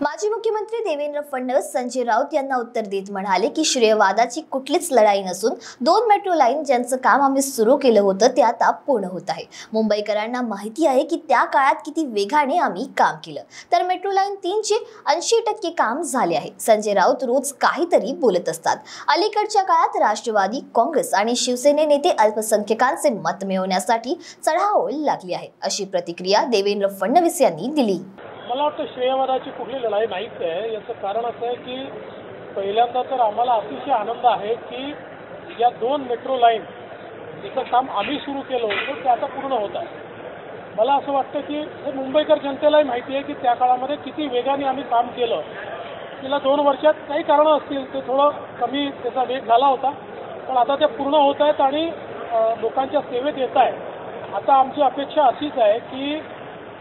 माजी मुख्यमंत्री देवेंद्र फडणवीस संजय राऊत यांना उत्तर देत म्हणाले की श्रेयवादाची कुठलीच लढाई नसून दोन मेट्रो लाईन ज्यांचं काम आम्ही सुरू केलं होतं ते आता पूर्ण होत आहे. मुंबईकरांना माहिती आहे की त्या काळात किती वेगाने आम्ही काम केलं. तर मेट्रो लाईन तीनचे ऐंशी टक्के काम झाले आहे. संजय राऊत रोज काहीतरी बोलत असतात. अलीकडच्या काळात राष्ट्रवादी काँग्रेस आणि शिवसेने नेते अल्पसंख्यकांचे मत मिळवण्यासाठी चढाओळ लागली आहे अशी प्रतिक्रिया देवेंद्र फडणवीस यांनी दिली. मला वाटतं श्रेयवादाची कुठली लढाई नाहीच आहे. याचं कारण असं आहे की पहिल्यांदा तर आम्हाला अतिशय आनंद आहे की या दोन मेट्रो लाईन जिचं काम आम्ही सुरू केलं होतं ते आता पूर्ण होत आहे. मला असं वाटतं की हे मुंबईकर जनतेलाही माहिती आहे की त्या काळामध्ये किती वेगाने आम्ही काम केलं. तिला दोन वर्षात काही कारणं असतील ते थोडं कमी त्याचा वेग झाला होता. पण आता ते पूर्ण होत आहेत आणि लोकांच्या सेवेत येत आहे आता आमची अपेक्षा अशीच आहे की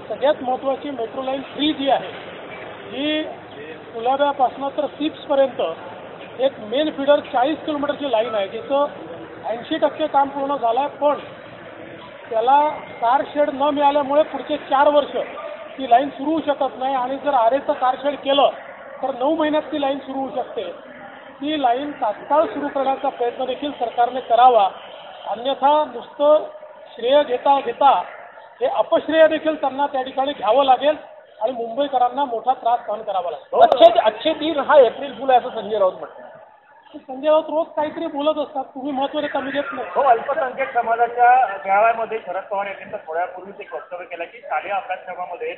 सगळ्यात महत्त्वाची मेट्रो लाईन थ्री जी आहे ही कुलाब्यापासनं तर सिप्सपर्यंत एक मेन फिडर चाळीस किलोमीटरची लाईन आहे जिचं ऐंशी टक्के काम पूर्ण झालं आहे पण त्याला कार शेड न मिळाल्यामुळे पुढचे चार वर्ष ती लाईन सुरू होऊ शकत नाही. आणि जर आरेचं कार शेड केलं तर नऊ महिन्यात ती लाईन सुरू होऊ शकते. ती लाईन तात्काळ सुरू करण्याचा प्रयत्न देखील सरकारने करावा. अन्यथा नुसतं श्रेय घेता घेता हे अपश्रेय देखील त्यांना त्या ठिकाणी घ्यावं लागेल आणि मुंबईकरांना मोठा त्रास सहन करावा लागेल. अच्छे अच्छे दिन हा एप्रिल फुल आहे असं संजय राऊत म्हणतात. संजय राऊत रोज काहीतरी बोलत असतात. तुम्ही महत्त्व देता मी देत नाही. हो अल्पसंख्याक समाजाच्या मेळाव्यामध्ये शरद पवार यांनी तर थोड्यापूर्वीच एक वक्तव्य केलं की शालेय अभ्यासक्रमामध्ये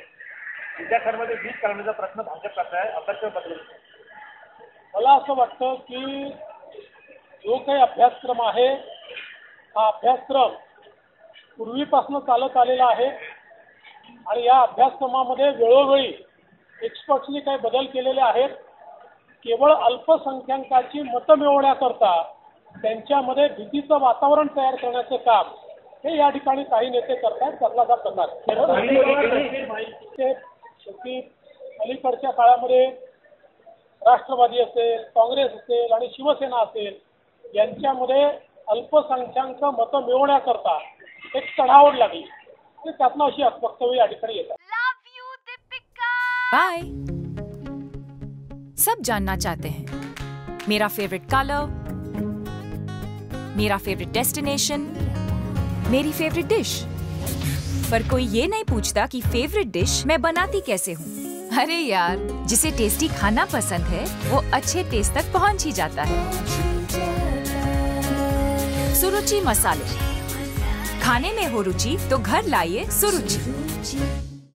विद्यार्थ्यांमध्ये वीज काढण्याचा प्रश्न भाजप करताय अभ्यासक्रम बदलून मला असं वाटतं की जो काही अभ्यासक्रम आहे हा अभ्यासक्रम पूर्वीपासून चालत आलेला आहे. आणि या अभ्यासक्रमामध्ये वेळोवेळी एक्सपर्ट्सनी काही बदल केलेले आहेत. केवळ अल्पसंख्याकांची मतं मिळवण्याकरता त्यांच्यामध्ये भीतीचं वातावरण तयार करण्याचं काम हे या ठिकाणी काही नेते करतात त्यातला हा शेवटी अलीकडच्या काळामध्ये राष्ट्रवादी असेल काँग्रेस असेल आणि शिवसेना असेल यांच्यामध्ये अल्पसंख्याक मतं मिळवण्याकरता एक चढाओढ लागली ते त्यातनं अशी वक्तव्य या ठिकाणी येतात बाय सब जानना चाहते हैं। मेरा फेवरेट कलर मेरा फेवरेट डेस्टिनेशन मेरी फेवरेट डिश पर कोई ये नहीं पूछता कि फेवरेट डिश मैं बनाती कैसे हूँ। अरे यार जिसे टेस्टी खाना पसंद है वो अच्छे टेस्ट तक पहुँच ही जाता है। सुरुचि मसाले। खाने में हो रुचि तो घर लाइए सुरुचि।